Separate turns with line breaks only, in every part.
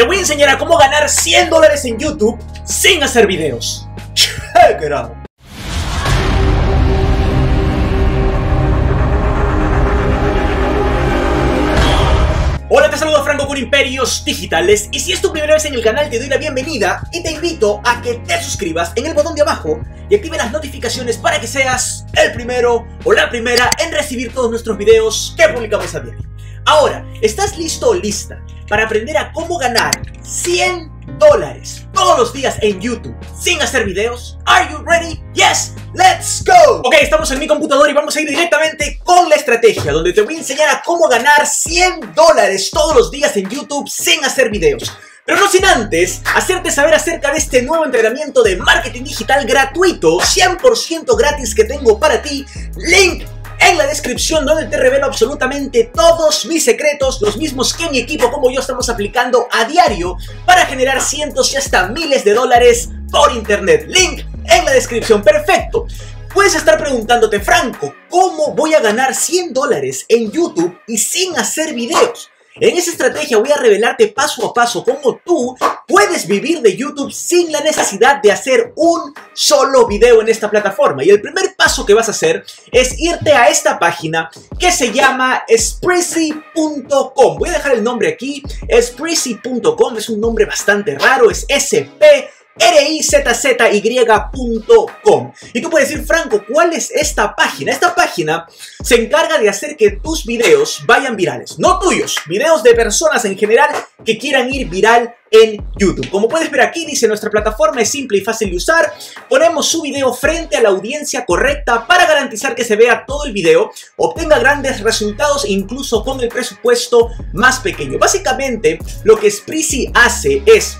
Te voy a enseñar a cómo ganar 100 dólares en YouTube sin hacer videos. Check it out. Hola, te saludo Franco con Imperios Digitales y si es tu primera vez en el canal te doy la bienvenida y te invito a que te suscribas en el botón de abajo y active las notificaciones para que seas el primero o la primera en recibir todos nuestros videos que publicamos a diario. Ahora, ¿estás listo o lista para aprender a cómo ganar 100 dólares todos los días en YouTube sin hacer videos? Are you ready? Yes, let's go. Ok, estamos en mi computador y vamos a ir directamente con la estrategia donde te voy a enseñar a cómo ganar 100 dólares todos los días en YouTube sin hacer videos. Pero no sin antes hacerte saber acerca de este nuevo entrenamiento de marketing digital gratuito, 100% gratis que tengo para ti. Link en la descripción donde te revelo absolutamente todos mis secretos, los mismos que mi equipo como yo estamos aplicando a diario para generar cientos y hasta miles de dólares por internet. Link en la descripción. Perfecto. Puedes estar preguntándote, Franco, ¿cómo voy a ganar 100 dólares en YouTube y sin hacer videos? En esa estrategia voy a revelarte paso a paso cómo tú puedes vivir de YouTube sin la necesidad de hacer un solo video en esta plataforma. Y el primer paso que vas a hacer es irte a esta página que se llama Spreezy.com. Voy a dejar el nombre aquí. Spreezy.com es un nombre bastante raro, es SP rizzy.com. Y tú puedes decir, Franco, ¿cuál es esta página? Esta página se encarga de hacer que tus videos vayan virales. No tuyos, videos de personas en general que quieran ir viral en YouTube. Como puedes ver aquí, dice nuestra plataforma es simple y fácil de usar. Ponemos su video frente a la audiencia correcta para garantizar que se vea todo el video, obtenga grandes resultados incluso con el presupuesto más pequeño. Básicamente, lo que Spreezy hace es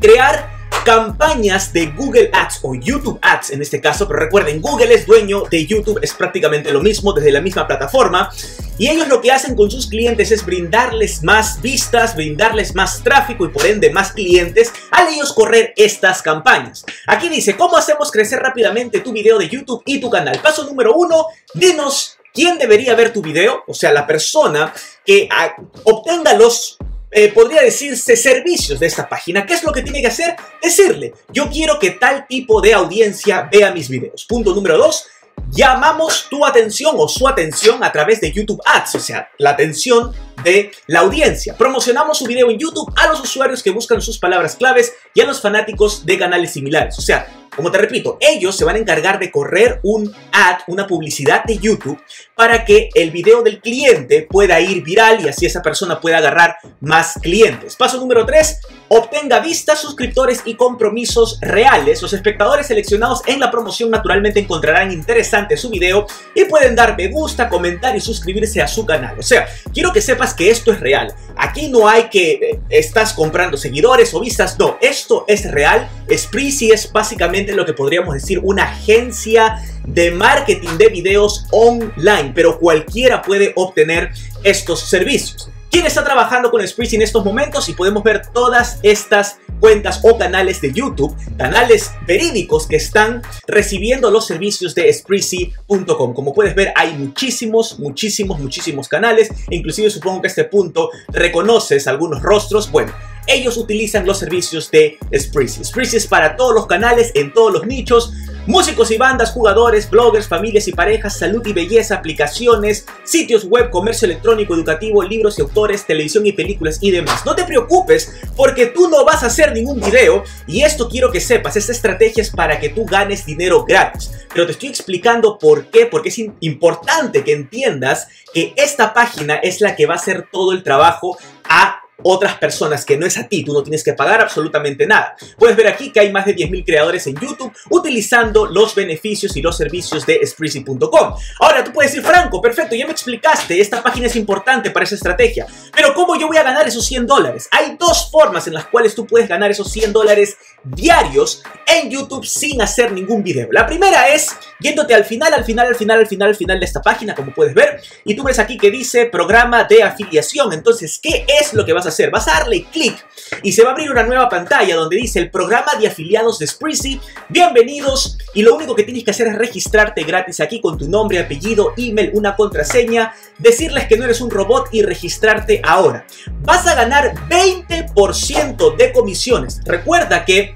crear campañas de Google Ads o YouTube Ads en este caso, pero recuerden, Google es dueño de YouTube, es prácticamente lo mismo desde la misma plataforma y ellos lo que hacen con sus clientes es brindarles más vistas, brindarles más tráfico y por ende más clientes al ellos correr estas campañas. Aquí dice, ¿cómo hacemos crecer rápidamente tu video de YouTube y tu canal? Paso número uno, dinos quién debería ver tu video, o sea, la persona que ah, obtenga los eh, podría decirse servicios de esta página. ¿Qué es lo que tiene que hacer? Decirle, yo quiero que tal tipo de audiencia vea mis videos. Punto número dos, llamamos tu atención o su atención a través de YouTube Ads, o sea, la atención de la audiencia. Promocionamos su video en YouTube a los usuarios que buscan sus palabras claves y a los fanáticos de canales similares. O sea, como te repito, ellos se van a encargar de correr un ad, una publicidad de YouTube para que el video del cliente pueda ir viral y así esa persona pueda agarrar más clientes. Paso número 3, obtenga vistas, suscriptores y compromisos reales. Los espectadores seleccionados en la promoción naturalmente encontrarán interesante su video y pueden dar me gusta, comentar y suscribirse a su canal. O sea, quiero que sepas que esto es real. Aquí no hay que eh, estás comprando seguidores o vistas, no, esto es real. Spreezy es básicamente lo que podríamos decir una agencia de marketing de videos online, pero cualquiera puede obtener estos servicios. ¿Quién está trabajando con Spreezy en estos momentos? Y podemos ver todas estas cuentas o canales de YouTube, canales verídicos que están recibiendo los servicios de Spreezy.com. Como puedes ver, hay muchísimos, muchísimos, muchísimos canales. Inclusive supongo que a este punto reconoces algunos rostros. Bueno, ellos utilizan los servicios de Spreezy. Spreezy es para todos los canales, en todos los nichos. Músicos y bandas, jugadores, bloggers, familias y parejas, salud y belleza, aplicaciones, sitios web, comercio electrónico, educativo, libros y autores, televisión y películas y demás. No te preocupes porque tú no vas a hacer ningún video y esto quiero que sepas, esta estrategia es para que tú ganes dinero gratis. Pero te estoy explicando por qué, porque es importante que entiendas que esta página es la que va a hacer todo el trabajo a otras personas que no es a ti, tú no tienes que pagar absolutamente nada. Puedes ver aquí que hay más de 10.000 creadores en YouTube utilizando los beneficios y los servicios de Spreezy.com. Ahora tú puedes decir, Franco, perfecto, ya me explicaste, esta página es importante para esa estrategia, pero ¿cómo yo voy a ganar esos 100 dólares? Hay dos formas en las cuales tú puedes ganar esos 100 dólares diarios en YouTube sin hacer ningún video. La primera es yéndote al final, al final, al final, al final, al final de esta página, como puedes ver, y tú ves aquí que dice programa de afiliación. Entonces, ¿qué es lo que vas hacer? Vas a darle clic y se va a abrir una nueva pantalla donde dice el programa de afiliados de Spreezy. Bienvenidos y lo único que tienes que hacer es registrarte gratis aquí con tu nombre, apellido, email, una contraseña, decirles que no eres un robot y registrarte ahora. Vas a ganar 20% de comisiones. Recuerda que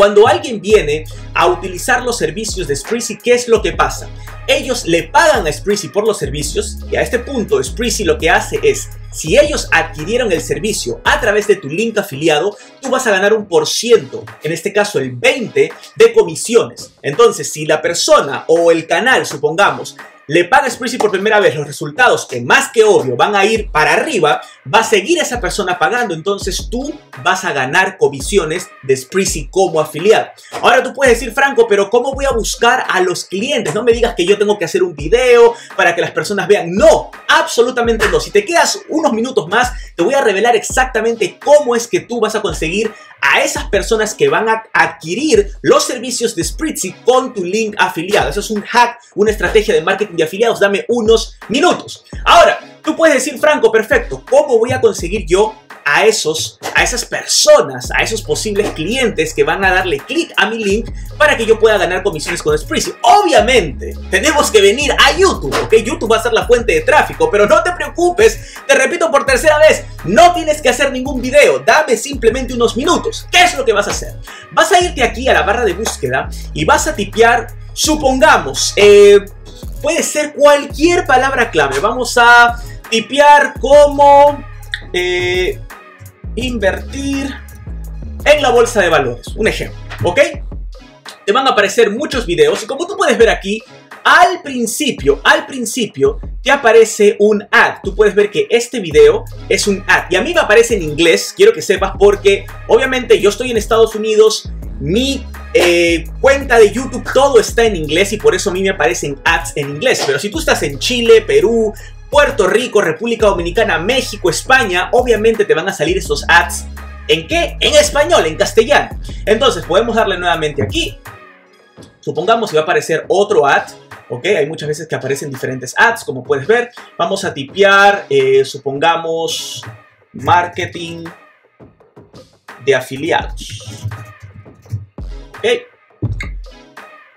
cuando alguien viene a utilizar los servicios de Spreezy, ¿qué es lo que pasa? Ellos le pagan a Spreezy por los servicios y a este punto Spreezy lo que hace es, si ellos adquirieron el servicio a través de tu link afiliado, tú vas a ganar un por ciento, en este caso el 20 de comisiones. Entonces, si la persona o el canal, supongamos, le paga Spreezy por primera vez los resultados que más que obvio van a ir para arriba, va a seguir esa persona pagando, entonces tú vas a ganar comisiones de Spreezy como afiliado. Ahora tú puedes decir, Franco, pero ¿cómo voy a buscar a los clientes? No me digas que yo tengo que hacer un video para que las personas vean. No, absolutamente no. Si te quedas unos minutos más, te voy a revelar exactamente cómo es que tú vas a conseguir a esas personas que van a adquirir los servicios de Spreezy con tu link afiliado. Eso es un hack, una estrategia de marketing de afiliados. Dame unos minutos. Ahora, tú puedes decir, Franco, perfecto, ¿cómo voy a conseguir yo a esos, a esas personas, a esos posibles clientes que van a darle clic a mi link para que yo pueda ganar comisiones con Spreezy. Obviamente, tenemos que venir a YouTube, ¿ok? YouTube va a ser la fuente de tráfico, pero no te preocupes, te repito por tercera vez, no tienes que hacer ningún video, dame simplemente unos minutos. ¿Qué es lo que vas a hacer? Vas a irte aquí a la barra de búsqueda y vas a tipear, supongamos, eh, puede ser cualquier palabra clave. Vamos a tipear como... Eh, invertir en la bolsa de valores. Un ejemplo, ¿ok? Te van a aparecer muchos videos y como tú puedes ver aquí, al principio, al principio te aparece un ad. Tú puedes ver que este video es un ad. Y a mí me aparece en inglés, quiero que sepas, porque obviamente yo estoy en Estados Unidos, mi eh, cuenta de YouTube, todo está en inglés y por eso a mí me aparecen ads en inglés. Pero si tú estás en Chile, Perú, Puerto Rico, República Dominicana, México, España, obviamente te van a salir esos ads. ¿En qué? En español, en castellano. Entonces podemos darle nuevamente aquí. Supongamos que va a aparecer otro ad. ¿ok? Hay muchas veces que aparecen diferentes ads, como puedes ver. Vamos a tipear, eh, supongamos, marketing de afiliados.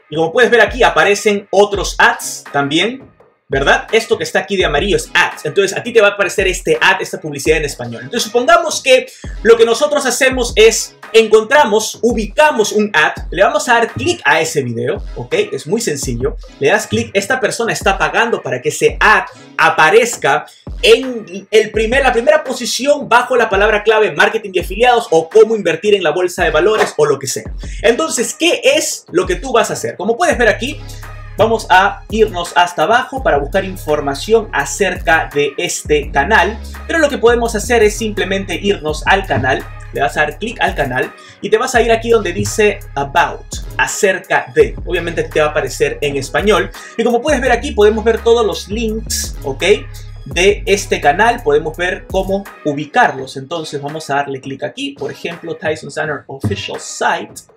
Y como puedes ver aquí, aparecen otros ads también. ¿Verdad? Esto que está aquí de amarillo es ads. Entonces a ti te va a aparecer este ad, esta publicidad en español. Entonces supongamos que lo que nosotros hacemos es encontramos, ubicamos un ad, le vamos a dar clic a ese video, ¿ok? Es muy sencillo. Le das clic, esta persona está pagando para que ese ad aparezca en el primer, la primera posición bajo la palabra clave marketing de afiliados o cómo invertir en la bolsa de valores o lo que sea. Entonces, ¿qué es lo que tú vas a hacer? Como puedes ver aquí, Vamos a irnos hasta abajo para buscar información acerca de este canal. Pero lo que podemos hacer es simplemente irnos al canal. Le vas a dar clic al canal y te vas a ir aquí donde dice About, acerca de. Obviamente te va a aparecer en español. Y como puedes ver aquí, podemos ver todos los links, ¿ok? de este canal podemos ver cómo ubicarlos entonces vamos a darle clic aquí por ejemplo Tyson Center Official Site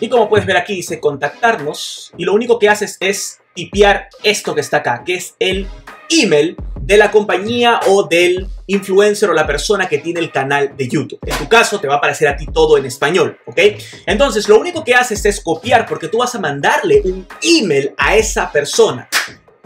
Y como puedes ver aquí dice contactarnos y lo único que haces es tipear esto que está acá, que es el email de la compañía o del influencer o la persona que tiene el canal de YouTube. En tu caso te va a aparecer a ti todo en español, ¿ok? Entonces lo único que haces es copiar porque tú vas a mandarle un email a esa persona.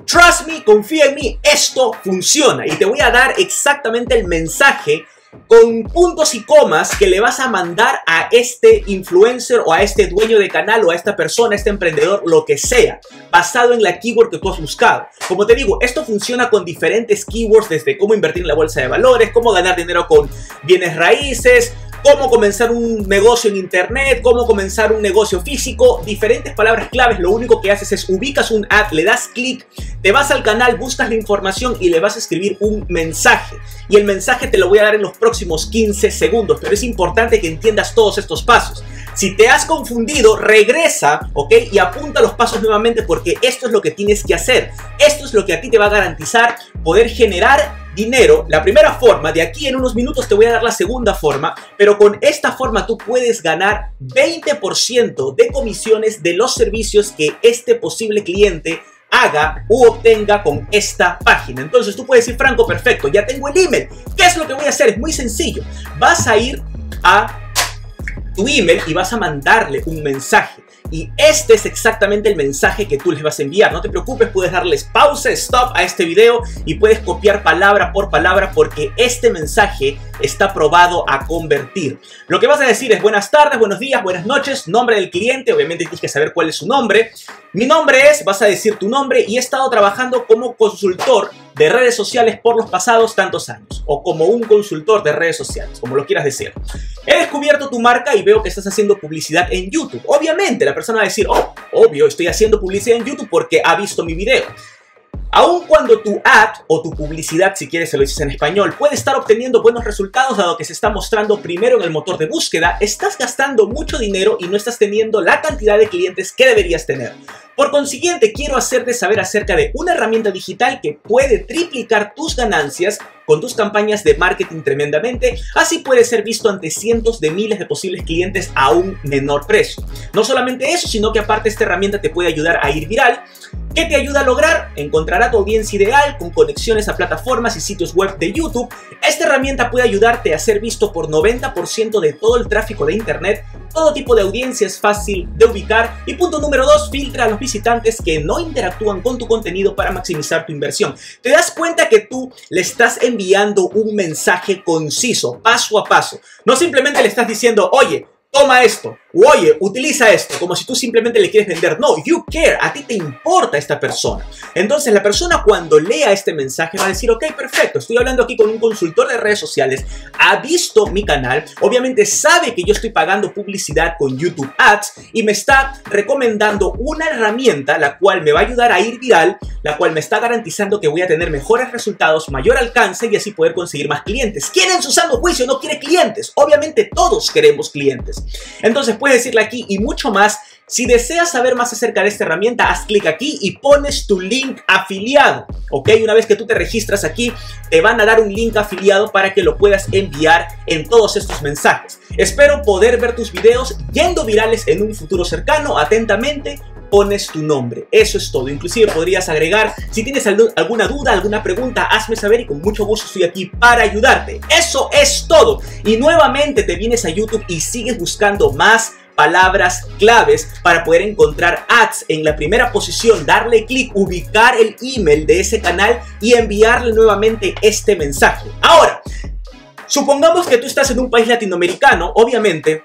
Trust me, confía en mí, esto funciona y te voy a dar exactamente el mensaje con puntos y comas que le vas a mandar a este influencer o a este dueño de canal o a esta persona, a este emprendedor, lo que sea, basado en la keyword que tú has buscado. Como te digo, esto funciona con diferentes keywords, desde cómo invertir en la bolsa de valores, cómo ganar dinero con bienes raíces, cómo comenzar un negocio en internet, cómo comenzar un negocio físico, diferentes palabras claves. Lo único que haces es ubicas un ad, le das clic, te vas al canal, buscas la información y le vas a escribir un mensaje. Y el mensaje te lo voy a dar en los próximos 15 segundos, pero es importante que entiendas todos estos pasos. Si te has confundido, regresa, ¿ok? Y apunta los pasos nuevamente porque esto es lo que tienes que hacer. Esto es lo que a ti te va a garantizar poder generar dinero, la primera forma, de aquí en unos minutos te voy a dar la segunda forma, pero con esta forma tú puedes ganar 20% de comisiones de los servicios que este posible cliente haga u obtenga con esta página. Entonces tú puedes decir, Franco, perfecto, ya tengo el email. ¿Qué es lo que voy a hacer? Es muy sencillo. Vas a ir a tu email y vas a mandarle un mensaje. Y este es exactamente el mensaje que tú les vas a enviar. No te preocupes, puedes darles pausa, stop a este video y puedes copiar palabra por palabra porque este mensaje está probado a convertir. Lo que vas a decir es buenas tardes, buenos días, buenas noches, nombre del cliente, obviamente tienes que saber cuál es su nombre. Mi nombre es, vas a decir tu nombre y he estado trabajando como consultor de redes sociales por los pasados tantos años o como un consultor de redes sociales, como lo quieras decir. He descubierto tu marca y veo que estás haciendo publicidad en YouTube. Obviamente la persona va a decir, oh, obvio, estoy haciendo publicidad en YouTube porque ha visto mi video. Aun cuando tu ad o tu publicidad, si quieres se lo dices en español, puede estar obteniendo buenos resultados dado que se está mostrando primero en el motor de búsqueda, estás gastando mucho dinero y no estás teniendo la cantidad de clientes que deberías tener. Por consiguiente, quiero hacerte saber acerca de una herramienta digital que puede triplicar tus ganancias con tus campañas de marketing tremendamente, así puede ser visto ante cientos de miles de posibles clientes a un menor precio. No solamente eso, sino que aparte esta herramienta te puede ayudar a ir viral ¿Qué te ayuda a lograr? Encontrar a tu audiencia ideal con conexiones a plataformas y sitios web de YouTube. Esta herramienta puede ayudarte a ser visto por 90% de todo el tráfico de Internet. Todo tipo de audiencia es fácil de ubicar. Y punto número 2, filtra a los visitantes que no interactúan con tu contenido para maximizar tu inversión. Te das cuenta que tú le estás enviando un mensaje conciso, paso a paso. No simplemente le estás diciendo, oye, toma esto, oye, utiliza esto, como si tú simplemente le quieres vender. No, you care, a ti te importa esta persona. Entonces la persona cuando lea este mensaje va a decir, ok, perfecto, estoy hablando aquí con un consultor de redes sociales, ha visto mi canal, obviamente sabe que yo estoy pagando publicidad con YouTube Ads y me está recomendando una herramienta la cual me va a ayudar a ir viral, la cual me está garantizando que voy a tener mejores resultados, mayor alcance y así poder conseguir más clientes. ¿Quién en su juicio no quiere clientes? Obviamente todos queremos clientes. Entonces puedes decirle aquí y mucho más. Si deseas saber más acerca de esta herramienta, haz clic aquí y pones tu link afiliado. ¿Ok? Una vez que tú te registras aquí, te van a dar un link afiliado para que lo puedas enviar en todos estos mensajes. Espero poder ver tus videos yendo virales en un futuro cercano. Atentamente, pones tu nombre. Eso es todo. Inclusive podrías agregar, si tienes alguna duda, alguna pregunta, hazme saber y con mucho gusto estoy aquí para ayudarte. Eso es todo. Y nuevamente te vienes a YouTube y sigues buscando más palabras claves para poder encontrar ads en la primera posición, darle clic, ubicar el email de ese canal y enviarle nuevamente este mensaje. Ahora, supongamos que tú estás en un país latinoamericano, obviamente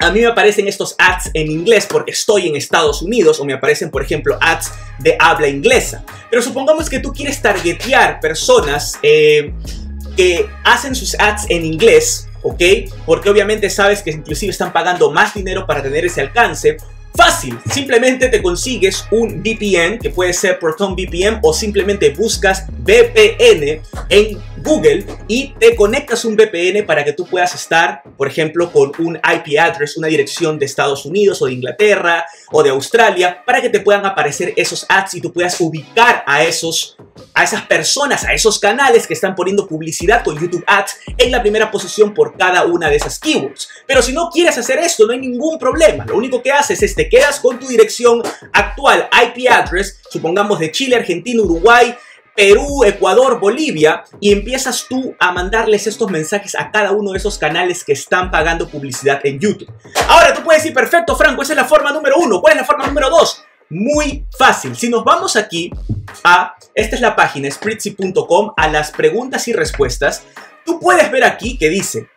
a mí me aparecen estos ads en inglés porque estoy en Estados Unidos o me aparecen, por ejemplo, ads de habla inglesa. Pero supongamos que tú quieres targetear personas eh, que hacen sus ads en inglés, ¿ok? Porque obviamente sabes que inclusive están pagando más dinero para tener ese alcance. Fácil, simplemente te consigues un VPN que puede ser Proton VPN o simplemente buscas VPN en Google y te conectas un VPN para que tú puedas estar, por ejemplo, con un IP address, una dirección de Estados Unidos o de Inglaterra o de Australia, para que te puedan aparecer esos ads y tú puedas ubicar a esos a esas personas, a esos canales que están poniendo publicidad con YouTube Ads en la primera posición por cada una de esas keywords. Pero si no quieres hacer esto, no hay ningún problema. Lo único que haces es te quedas con tu dirección actual IP address, supongamos de Chile, Argentina, Uruguay, Perú, Ecuador, Bolivia y empiezas tú a mandarles estos mensajes a cada uno de esos canales que están pagando publicidad en YouTube. Ahora tú puedes decir, perfecto Franco, esa es la forma número uno. ¿Cuál es la forma número dos? Muy fácil. Si nos vamos aquí a, esta es la página, spritzy.com, a las preguntas y respuestas, tú puedes ver aquí que dice,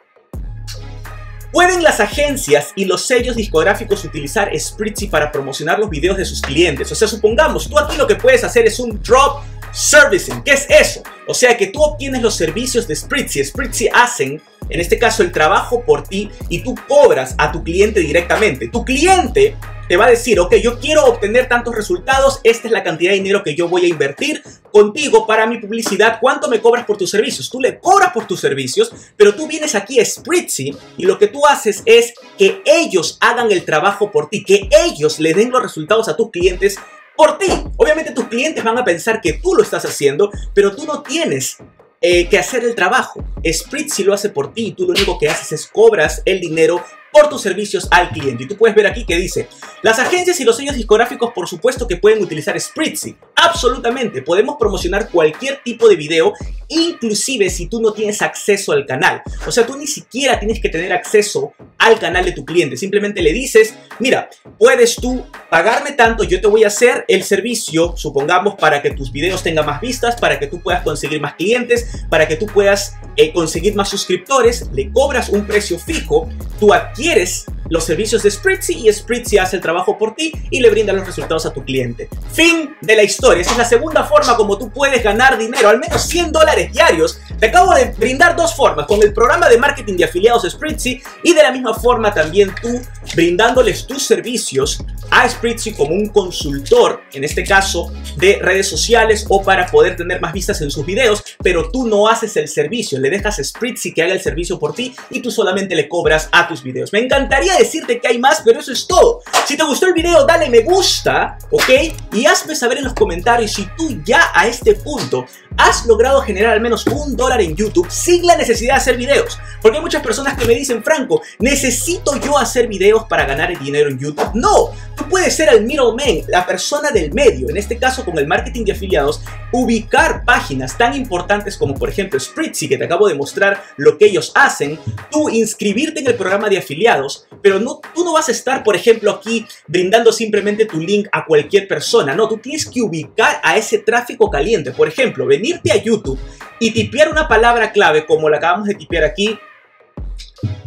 ¿Pueden las agencias y los sellos discográficos utilizar Spritzy para promocionar los videos de sus clientes? O sea, supongamos, tú aquí lo que puedes hacer es un drop servicing. ¿Qué es eso? O sea que tú obtienes los servicios de Spritzy. Spritzy hacen, en este caso, el trabajo por ti y tú cobras a tu cliente directamente. Tu cliente te va a decir, ok, yo quiero obtener tantos resultados, esta es la cantidad de dinero que yo voy a invertir contigo para mi publicidad, ¿cuánto me cobras por tus servicios? Tú le cobras por tus servicios, pero tú vienes aquí a Spritzy y lo que tú haces es que ellos hagan el trabajo por ti, que ellos le den los resultados a tus clientes por ti. Obviamente tus clientes van a pensar que tú lo estás haciendo, pero tú no tienes eh, que hacer el trabajo. Spritzy lo hace por ti y tú lo único que haces es cobras el dinero por tus servicios al cliente. Y tú puedes ver aquí que dice, las agencias y los sellos discográficos por supuesto que pueden utilizar Spritzy. Absolutamente, podemos promocionar cualquier tipo de video, inclusive si tú no tienes acceso al canal. O sea, tú ni siquiera tienes que tener acceso al canal de tu cliente. Simplemente le dices, mira, puedes tú pagarme tanto, yo te voy a hacer el servicio, supongamos, para que tus videos tengan más vistas, para que tú puedas conseguir más clientes, para que tú puedas eh, conseguir más suscriptores, le cobras un precio fijo, tú adquieres los servicios de Spritzy y Spritzy hace el trabajo por ti y le brinda los resultados a tu cliente. Fin de la historia. Esa es la segunda forma como tú puedes ganar dinero, al menos 100 dólares diarios. Te acabo de brindar dos formas, con el programa de marketing de afiliados Spritzy y de la misma forma también tú brindándoles tus servicios a Spritzy como un consultor, en este caso de redes sociales o para poder tener más vistas en sus videos, pero tú no haces el servicio, le dejas a Spritzy que haga el servicio por ti y tú solamente le cobras a tus videos. Me encantaría decirte que hay más, pero eso es todo. Si te gustó el video, dale me gusta, ¿ok? Y hazme saber en los comentarios si tú ya a este punto has logrado generar al menos un dólar en YouTube sin la necesidad de hacer videos. Porque hay muchas personas que me dicen, Franco, ¿necesito yo hacer videos para ganar el dinero en YouTube? No, tú puedes ser el middleman, la persona del medio, en este caso con el marketing de afiliados, ubicar páginas tan importantes como por ejemplo Spritzy, que te acabo de mostrar lo que ellos hacen, tú inscribirte en el programa de afiliados, pero no, tú no vas a estar, por ejemplo, aquí brindando simplemente tu link a cualquier persona, no, tú tienes que ubicar a ese tráfico caliente, por ejemplo, venirte a YouTube y tipear una palabra clave como la acabamos de tipear aquí,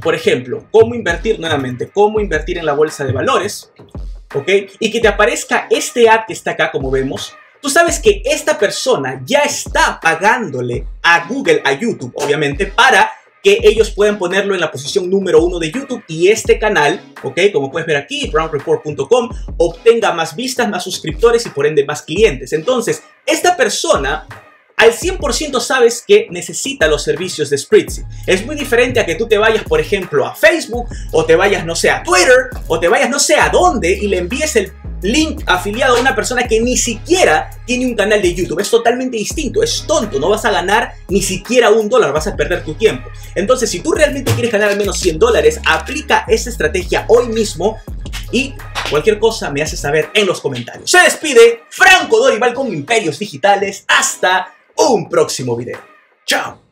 por ejemplo, cómo invertir nuevamente, cómo invertir en la bolsa de valores, ¿ok? Y que te aparezca este ad que está acá, como vemos. Tú sabes que esta persona ya está pagándole a Google, a YouTube, obviamente, para que ellos puedan ponerlo en la posición número uno de YouTube y este canal, ¿ok? Como puedes ver aquí, brownreport.com, obtenga más vistas, más suscriptores y por ende más clientes. Entonces, esta persona al 100% sabes que necesita los servicios de Spritzy. Es muy diferente a que tú te vayas, por ejemplo, a Facebook, o te vayas, no sé, a Twitter, o te vayas, no sé, a dónde, y le envíes el link afiliado a una persona que ni siquiera tiene un canal de YouTube. Es totalmente distinto, es tonto, no vas a ganar ni siquiera un dólar, vas a perder tu tiempo. Entonces, si tú realmente quieres ganar al menos 100 dólares, aplica esa estrategia hoy mismo y cualquier cosa me hace saber en los comentarios. Se despide Franco Dorival con Imperios Digitales. Hasta un próximo video. ¡Chao!